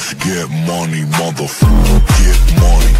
Let's get money, motherfucker, get money.